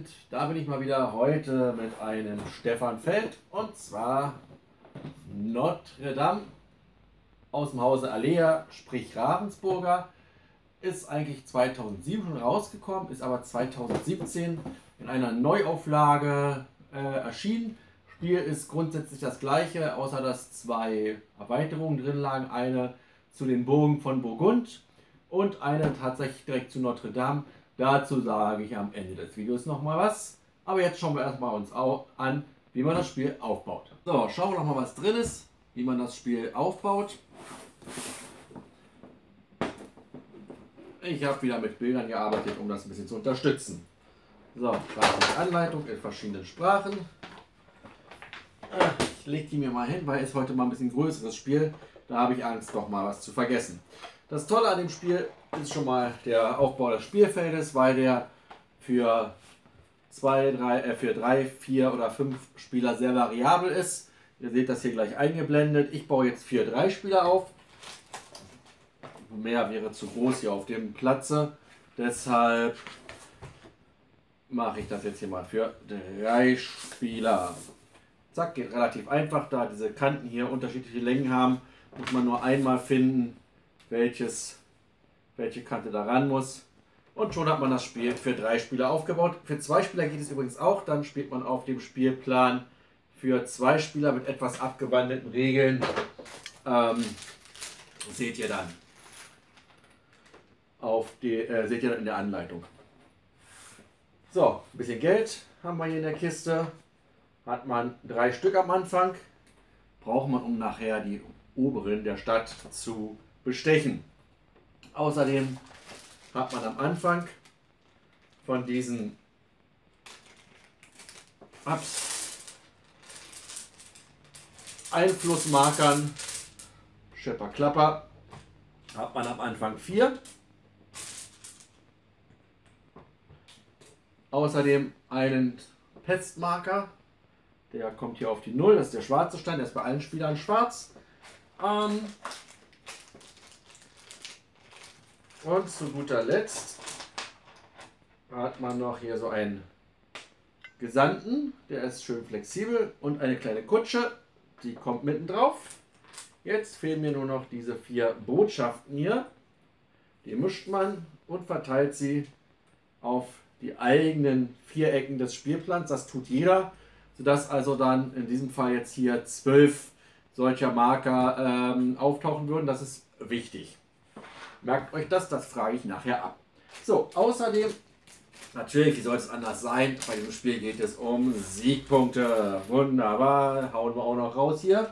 Abend, da bin ich mal wieder heute mit einem Stefan Feld und zwar Notre Dame aus dem Hause Alea, sprich Ravensburger. Ist eigentlich 2007 schon rausgekommen, ist aber 2017 in einer Neuauflage äh, erschienen. Spiel ist grundsätzlich das gleiche, außer dass zwei Erweiterungen drin lagen. Eine zu den Burgen von Burgund und eine tatsächlich direkt zu Notre Dame. Dazu sage ich am Ende des Videos nochmal was. Aber jetzt schauen wir erstmal uns an, wie man das Spiel aufbaut. So, schauen wir nochmal, was drin ist, wie man das Spiel aufbaut. Ich habe wieder mit Bildern gearbeitet, um das ein bisschen zu unterstützen. So, Anleitung in verschiedenen Sprachen. Ich lege die mir mal hin, weil es heute mal ein bisschen größeres Spiel. Da habe ich Angst, doch mal was zu vergessen. Das Tolle an dem Spiel ist schon mal der Aufbau des Spielfeldes, weil der für zwei, drei, äh, für drei, vier oder fünf Spieler sehr variabel ist. Ihr seht das hier gleich eingeblendet. Ich baue jetzt vier, drei Spieler auf. Mehr wäre zu groß hier auf dem Platze. Deshalb mache ich das jetzt hier mal für drei Spieler. Zack, geht relativ einfach, da diese Kanten hier unterschiedliche Längen haben, muss man nur einmal finden, welches, welche Kante da ran muss. Und schon hat man das Spiel für drei Spieler aufgebaut. Für zwei Spieler geht es übrigens auch. Dann spielt man auf dem Spielplan für zwei Spieler mit etwas abgewandelten Regeln. Ähm, seht ihr dann auf die, äh, seht ihr dann in der Anleitung. So, ein bisschen Geld haben wir hier in der Kiste. Hat man drei Stück am Anfang. Braucht man, um nachher die oberen der Stadt zu bestechen. Außerdem hat man am Anfang von diesen Einflussmarkern Schepper Klapper hat man am Anfang vier. Außerdem einen Pestmarker, der kommt hier auf die Null, das ist der schwarze Stein, der ist bei allen Spielern schwarz. Ähm, und zu guter Letzt hat man noch hier so einen Gesandten, der ist schön flexibel. Und eine kleine Kutsche, die kommt mitten drauf. Jetzt fehlen mir nur noch diese vier Botschaften hier. Die mischt man und verteilt sie auf die eigenen Vierecken des Spielplans. Das tut jeder, sodass also dann in diesem Fall jetzt hier zwölf solcher Marker ähm, auftauchen würden. Das ist wichtig. Merkt euch das, das frage ich nachher ab. So, außerdem, natürlich, wie soll es anders sein? Bei diesem Spiel geht es um Siegpunkte. Wunderbar, hauen wir auch noch raus hier.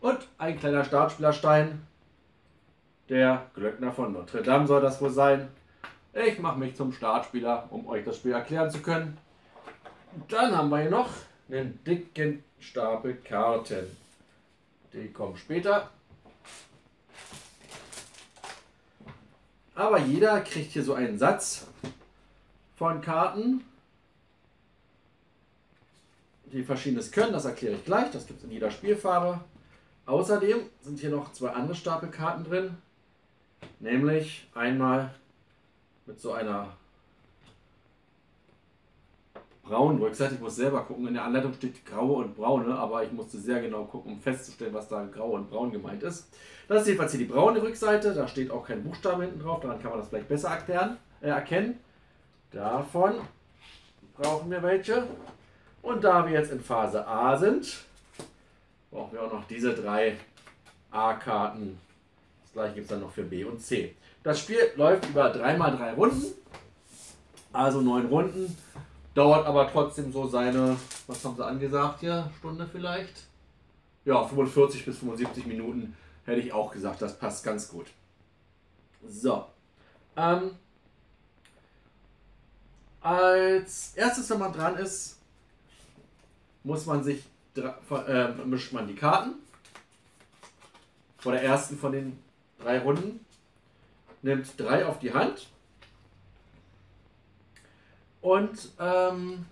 Und ein kleiner Startspielerstein. Der Glöckner von Notre Dame soll das wohl sein. Ich mache mich zum Startspieler, um euch das Spiel erklären zu können. Dann haben wir hier noch einen dicken Stapel Karten. Die kommen später. Aber jeder kriegt hier so einen Satz von Karten, die verschiedenes können. Das erkläre ich gleich. Das gibt es in jeder Spielfarbe. Außerdem sind hier noch zwei andere Stapelkarten drin. Nämlich einmal mit so einer braunen Rückseite. Ich muss selber gucken. In der Anleitung steht graue und braune, aber ich musste sehr genau gucken, um festzustellen, was da grau und braun gemeint ist. Das ist jedenfalls hier die braune Rückseite. Da steht auch kein Buchstabe hinten drauf. Daran kann man das vielleicht besser erklären, äh, erkennen. Davon brauchen wir welche. Und da wir jetzt in Phase A sind, brauchen wir auch noch diese drei A-Karten. Das gleiche gibt es dann noch für B und C. Das Spiel läuft über 3x3 Runden, also 9 Runden. Dauert aber trotzdem so seine, was haben sie angesagt hier, Stunde vielleicht? Ja, 45 bis 75 Minuten hätte ich auch gesagt, das passt ganz gut. So. Ähm, als erstes, wenn man dran ist, muss man sich, äh, mischt man die Karten vor der ersten von den drei Runden, nimmt drei auf die Hand und ähm,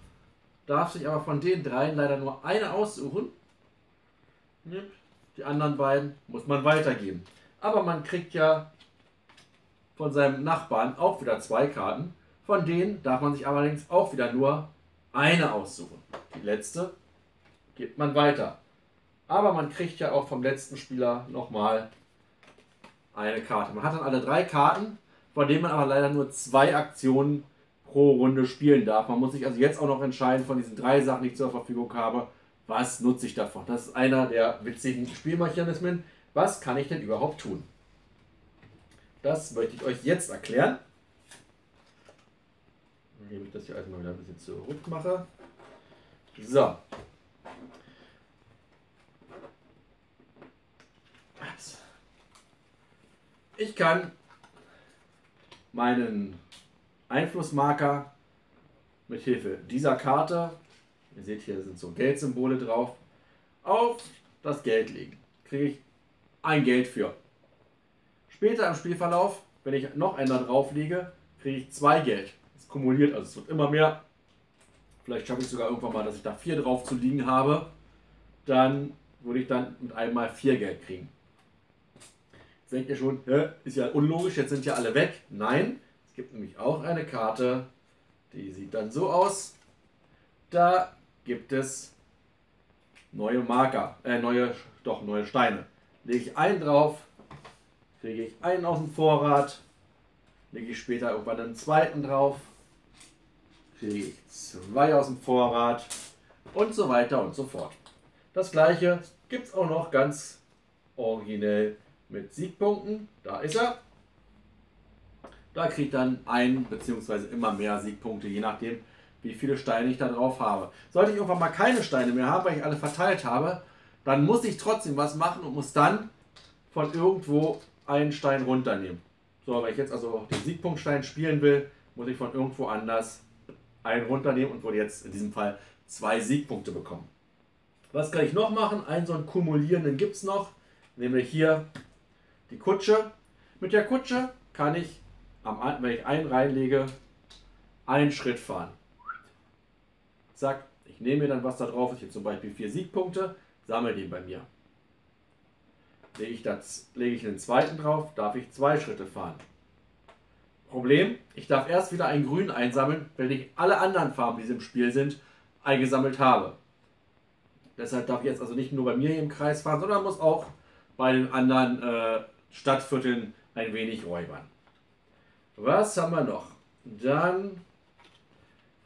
darf sich aber von den dreien leider nur eine aussuchen. Die anderen beiden muss man weitergeben. Aber man kriegt ja von seinem Nachbarn auch wieder zwei Karten. Von denen darf man sich allerdings auch wieder nur eine aussuchen. Die letzte gibt man weiter. Aber man kriegt ja auch vom letzten Spieler nochmal eine Karte. Man hat dann alle drei Karten, von denen man aber leider nur zwei Aktionen pro Runde spielen darf. Man muss sich also jetzt auch noch entscheiden von diesen drei Sachen, die ich zur Verfügung habe, was nutze ich davon. Das ist einer der witzigen Spielmechanismen. Was kann ich denn überhaupt tun? Das möchte ich euch jetzt erklären. Indem ich das hier erstmal wieder ein bisschen zurück mache. So. Ich kann meinen Einflussmarker mit Hilfe dieser Karte, ihr seht hier sind so Geldsymbole drauf, auf das Geld legen. Kriege ich ein Geld für. Später im Spielverlauf, wenn ich noch einen da drauf lege, kriege ich zwei Geld. Es kumuliert, also es wird immer mehr. Vielleicht schaffe ich sogar irgendwann mal, dass ich da vier drauf zu liegen habe. Dann würde ich dann mit einmal vier Geld kriegen. Denkt ihr schon, hä, ist ja unlogisch, jetzt sind ja alle weg. Nein, es gibt nämlich auch eine Karte, die sieht dann so aus. Da gibt es neue Marker, äh, neue, doch neue Steine. Lege ich einen drauf, kriege ich einen aus dem Vorrat, lege ich später irgendwann einen zweiten drauf, kriege ich zwei aus dem Vorrat und so weiter und so fort. Das gleiche gibt es auch noch ganz originell mit Siegpunkten. Da ist er. Da kriegt dann ein bzw. immer mehr Siegpunkte, je nachdem, wie viele Steine ich da drauf habe. Sollte ich irgendwann mal keine Steine mehr haben, weil ich alle verteilt habe, dann muss ich trotzdem was machen und muss dann von irgendwo einen Stein runternehmen. So, wenn ich jetzt also den Siegpunktstein spielen will, muss ich von irgendwo anders einen runternehmen und würde jetzt in diesem Fall zwei Siegpunkte bekommen. Was kann ich noch machen? Einen so einen kumulierenden gibt es noch, nämlich hier die Kutsche. Mit der Kutsche kann ich, wenn ich einen reinlege, einen Schritt fahren. Zack, ich nehme mir dann was da drauf, ich habe zum Beispiel vier Siegpunkte, sammle den bei mir. Lege ich, das, lege ich einen zweiten drauf, darf ich zwei Schritte fahren. Problem, ich darf erst wieder einen grünen einsammeln, wenn ich alle anderen Farben, die im Spiel sind, eingesammelt habe. Deshalb darf ich jetzt also nicht nur bei mir hier im Kreis fahren, sondern muss auch bei den anderen äh, Stadtvierteln ein wenig räubern. Was haben wir noch? Dann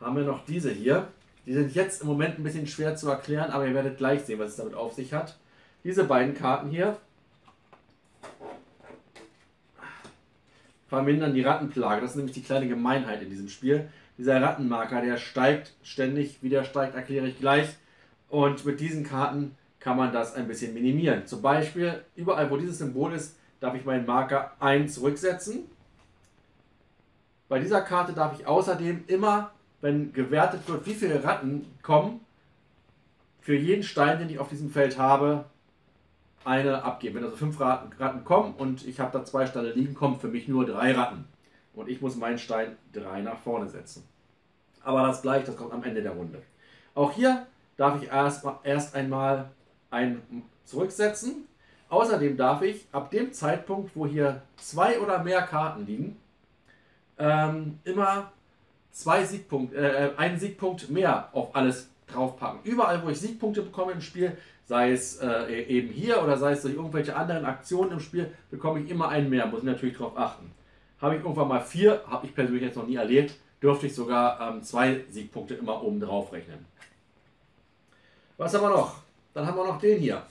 haben wir noch diese hier. Die sind jetzt im Moment ein bisschen schwer zu erklären, aber ihr werdet gleich sehen, was es damit auf sich hat. Diese beiden Karten hier vermindern die Rattenplage. Das ist nämlich die kleine Gemeinheit in diesem Spiel. Dieser Rattenmarker, der steigt ständig. Wie der steigt, erkläre ich gleich. Und mit diesen Karten kann man das ein bisschen minimieren. Zum Beispiel, überall wo dieses Symbol ist, darf ich meinen Marker 1 zurücksetzen. Bei dieser Karte darf ich außerdem immer, wenn gewertet wird, wie viele Ratten kommen, für jeden Stein, den ich auf diesem Feld habe, eine abgeben. Wenn also fünf Ratten kommen und ich habe da zwei Steine liegen, kommen für mich nur drei Ratten. Und ich muss meinen Stein drei nach vorne setzen. Aber das gleich, das kommt am Ende der Runde. Auch hier darf ich erst, erst einmal einen zurücksetzen Außerdem darf ich ab dem Zeitpunkt, wo hier zwei oder mehr Karten liegen, ähm, immer zwei Siegpunkt, äh, einen Siegpunkt mehr auf alles draufpacken. Überall, wo ich Siegpunkte bekomme im Spiel, sei es äh, eben hier oder sei es durch irgendwelche anderen Aktionen im Spiel, bekomme ich immer einen mehr. Muss ich natürlich darauf achten. Habe ich irgendwann mal vier, habe ich persönlich jetzt noch nie erlebt, dürfte ich sogar ähm, zwei Siegpunkte immer oben drauf rechnen. Was haben wir noch? Dann haben wir noch den hier.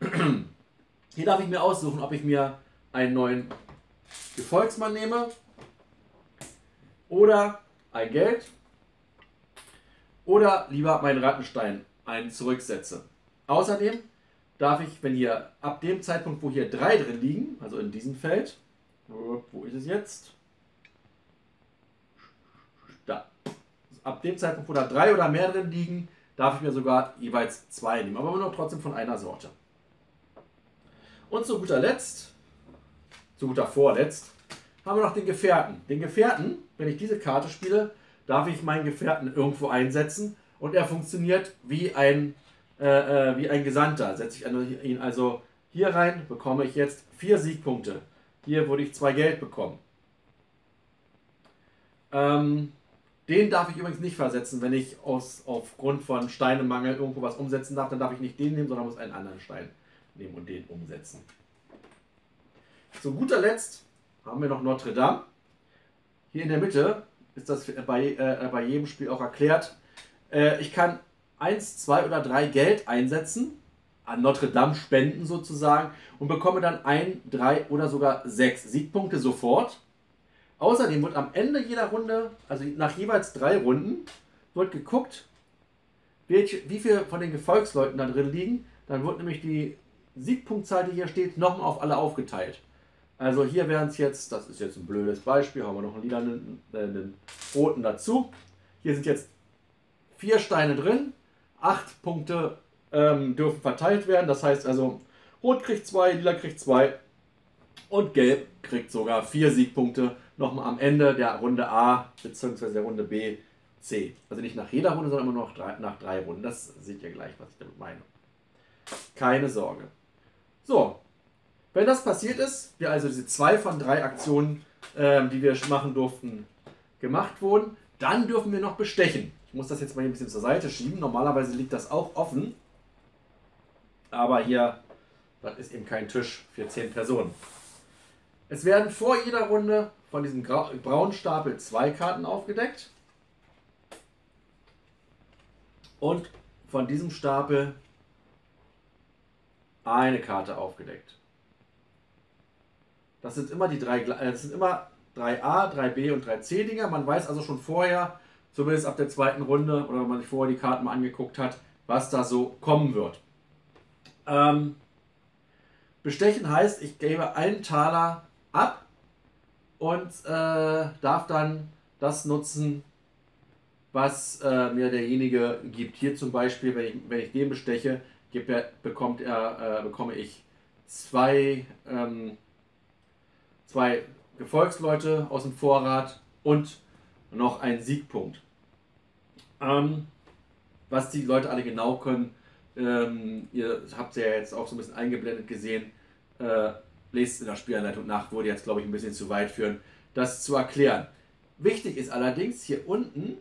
Hier darf ich mir aussuchen, ob ich mir einen neuen Gefolgsmann nehme oder ein Geld oder lieber meinen Rattenstein einen zurücksetze. Außerdem darf ich, wenn hier ab dem Zeitpunkt, wo hier drei drin liegen, also in diesem Feld, wo ist es jetzt? Da. Ab dem Zeitpunkt, wo da drei oder mehr drin liegen, darf ich mir sogar jeweils zwei nehmen, aber nur trotzdem von einer Sorte. Und zu guter Letzt, zu guter Vorletzt, haben wir noch den Gefährten. Den Gefährten, wenn ich diese Karte spiele, darf ich meinen Gefährten irgendwo einsetzen und er funktioniert wie ein, äh, äh, wie ein Gesandter. Setze ich ihn also hier rein, bekomme ich jetzt vier Siegpunkte. Hier würde ich zwei Geld bekommen. Ähm, den darf ich übrigens nicht versetzen, wenn ich aus, aufgrund von Steinemangel irgendwo was umsetzen darf. Dann darf ich nicht den nehmen, sondern muss einen anderen Stein nehmen und den umsetzen. Zu guter Letzt haben wir noch Notre Dame. Hier in der Mitte ist das bei, äh, bei jedem Spiel auch erklärt. Äh, ich kann 1, 2 oder 3 Geld einsetzen, an Notre Dame spenden sozusagen und bekomme dann 1, 3 oder sogar 6 Siegpunkte sofort. Außerdem wird am Ende jeder Runde, also nach jeweils drei Runden, wird geguckt, wie viele von den Gefolgsleuten da drin liegen. Dann wird nämlich die Siegpunktzahl, die hier steht, nochmal auf alle aufgeteilt. Also hier wären es jetzt, das ist jetzt ein blödes Beispiel, haben wir noch einen lilanen, äh, einen roten dazu. Hier sind jetzt vier Steine drin, acht Punkte ähm, dürfen verteilt werden. Das heißt also, Rot kriegt zwei, Lila kriegt zwei und Gelb kriegt sogar vier Siegpunkte nochmal am Ende der Runde A bzw. der Runde B, C. Also nicht nach jeder Runde, sondern immer noch nach drei Runden. Das seht ihr gleich, was ich damit meine. Keine Sorge. So, wenn das passiert ist, wir also diese zwei von drei Aktionen, äh, die wir machen durften, gemacht wurden, dann dürfen wir noch bestechen. Ich muss das jetzt mal ein bisschen zur Seite schieben. Normalerweise liegt das auch offen. Aber hier, das ist eben kein Tisch für zehn Personen. Es werden vor jeder Runde von diesem braunen Stapel zwei Karten aufgedeckt. Und von diesem Stapel eine Karte aufgedeckt. Das sind immer die drei, äh, das sind immer 3a, 3b und 3c Dinger. Man weiß also schon vorher, zumindest ab der zweiten Runde oder wenn man sich vorher die Karten mal angeguckt hat, was da so kommen wird. Ähm, bestechen heißt, ich gebe einen Taler ab und äh, darf dann das nutzen, was äh, mir derjenige gibt. Hier zum Beispiel, wenn ich, wenn ich den besteche, bekommt er, äh, bekomme ich zwei ähm, zwei Gefolgsleute aus dem Vorrat und noch einen Siegpunkt. Ähm, was die Leute alle genau können, ähm, ihr habt ja jetzt auch so ein bisschen eingeblendet gesehen, äh, lest in der Spielanleitung nach, würde jetzt glaube ich ein bisschen zu weit führen, das zu erklären. Wichtig ist allerdings, hier unten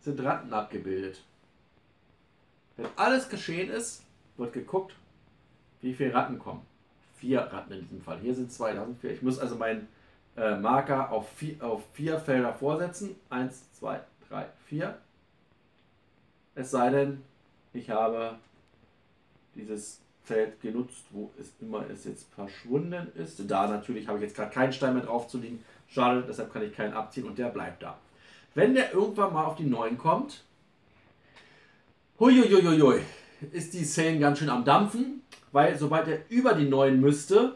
sind Ratten abgebildet. Wenn alles geschehen ist, wird geguckt, wie viele Ratten kommen vier Ratten in diesem Fall. Hier sind zwei, da sind vier. Ich muss also meinen äh, Marker auf vier, auf vier Felder vorsetzen. Eins, zwei, drei, vier. Es sei denn, ich habe dieses Feld genutzt, wo es immer es jetzt verschwunden ist. Da natürlich habe ich jetzt gerade keinen Stein mehr drauf zu liegen. Schade, deshalb kann ich keinen abziehen und der bleibt da. Wenn der irgendwann mal auf die 9 kommt, huiuiuiui, ist die Szene ganz schön am Dampfen weil sobald er über die 9 müsste,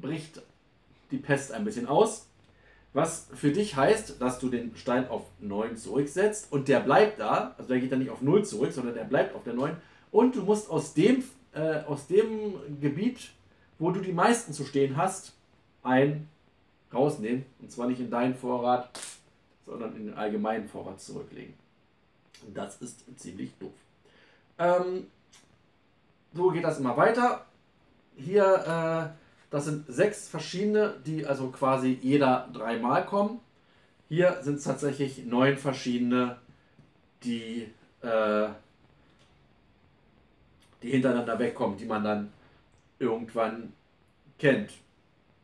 bricht die Pest ein bisschen aus. Was für dich heißt, dass du den Stein auf 9 zurücksetzt und der bleibt da. Also der geht dann nicht auf 0 zurück, sondern der bleibt auf der 9. Und du musst aus dem, äh, aus dem Gebiet, wo du die meisten zu stehen hast, ein rausnehmen. Und zwar nicht in deinen Vorrat, sondern in den allgemeinen Vorrat zurücklegen. Das ist ziemlich doof. Ähm, so geht das immer weiter. Hier, äh, das sind sechs verschiedene, die also quasi jeder dreimal kommen. Hier sind es tatsächlich neun verschiedene, die, äh, die hintereinander wegkommen, die man dann irgendwann kennt.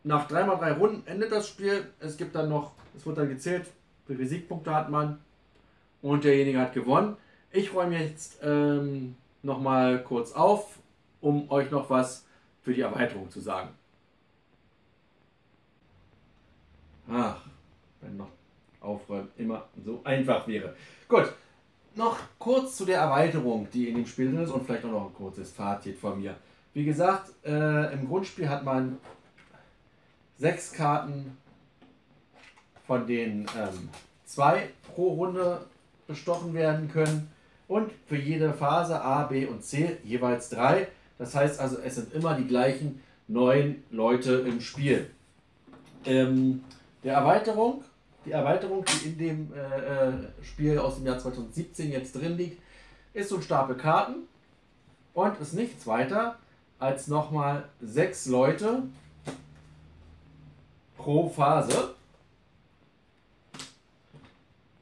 Nach 3x3 Runden endet das Spiel. Es gibt dann noch, es wird dann gezählt, wie viele Siegpunkte hat man. Und derjenige hat gewonnen. Ich räume jetzt ähm, nochmal kurz auf, um euch noch was für die Erweiterung zu sagen. Ach, wenn noch aufräumen immer so einfach wäre. Gut, noch kurz zu der Erweiterung, die in dem Spiel drin ist und vielleicht auch noch ein kurzes Fazit von mir. Wie gesagt, äh, im Grundspiel hat man sechs Karten, von denen ähm, zwei pro Runde bestochen werden können und für jede Phase A, B und C jeweils drei. Das heißt also, es sind immer die gleichen neun Leute im Spiel. Ähm, der Erweiterung Die Erweiterung, die in dem äh, äh Spiel aus dem Jahr 2017 jetzt drin liegt, ist so ein Stapel Karten und ist nichts weiter als nochmal sechs Leute pro Phase.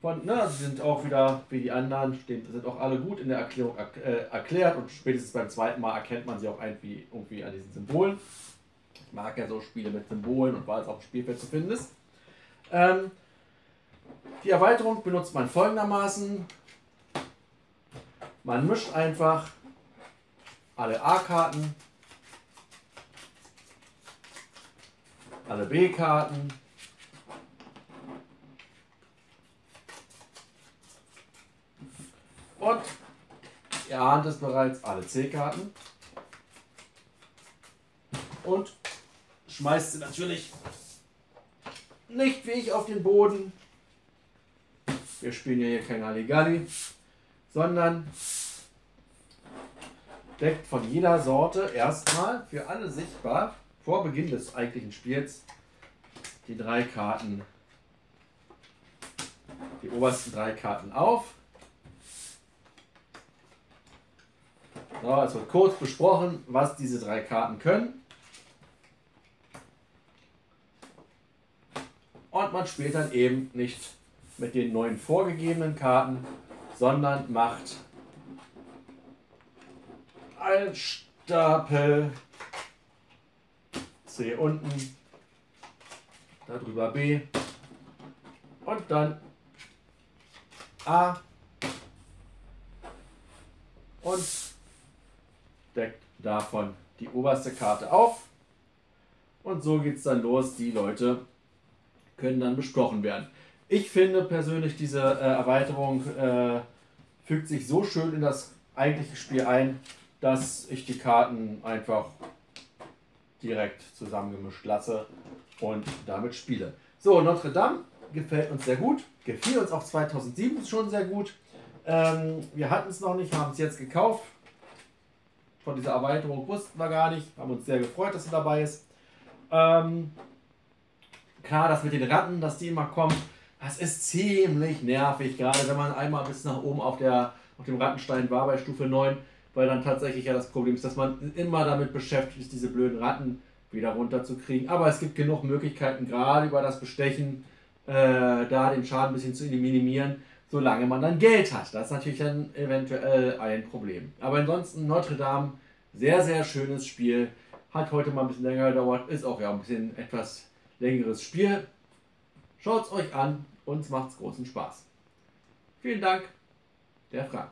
Von, ne, sie sind auch wieder wie die anderen, stehen, sind auch alle gut in der Erklärung äh, erklärt und spätestens beim zweiten Mal erkennt man sie auch irgendwie, irgendwie an diesen Symbolen. Ich mag ja so Spiele mit Symbolen und weil es auf dem Spielfeld zu finden ist. Ähm, die Erweiterung benutzt man folgendermaßen. Man mischt einfach alle A-Karten, alle B-Karten, und ihr ahnt es bereits, alle C-Karten und schmeißt sie natürlich nicht wie ich auf den Boden. Wir spielen ja hier kein Halligalli, sondern deckt von jeder Sorte erstmal für alle sichtbar vor Beginn des eigentlichen Spiels die drei Karten, die obersten drei Karten auf. So, es wird kurz besprochen, was diese drei Karten können. Und man spielt dann eben nicht mit den neuen vorgegebenen Karten, sondern macht einen Stapel C unten, darüber B und dann A und deckt davon die oberste Karte auf. Und so geht es dann los. Die Leute können dann besprochen werden. Ich finde persönlich, diese äh, Erweiterung äh, fügt sich so schön in das eigentliche Spiel ein, dass ich die Karten einfach direkt zusammengemischt lasse und damit spiele. So, Notre Dame gefällt uns sehr gut. Gefiel uns auch 2007 schon sehr gut. Ähm, wir hatten es noch nicht, haben es jetzt gekauft. Von dieser Erweiterung wussten wir gar nicht. Haben uns sehr gefreut, dass sie dabei ist. Ähm, klar, das mit den Ratten, dass die immer kommen, das ist ziemlich nervig, gerade wenn man einmal bis nach oben auf, der, auf dem Rattenstein war bei Stufe 9, weil dann tatsächlich ja das Problem ist, dass man immer damit beschäftigt ist, diese blöden Ratten wieder runterzukriegen. Aber es gibt genug Möglichkeiten, gerade über das Bestechen, äh, da den Schaden ein bisschen zu minimieren, solange man dann Geld hat. Das ist natürlich dann eventuell ein Problem. Aber ansonsten Notre Dame, sehr, sehr schönes Spiel. Hat heute mal ein bisschen länger gedauert, ist auch ja ein bisschen etwas längeres Spiel. Schaut es euch an, uns macht es großen Spaß. Vielen Dank, der Frank.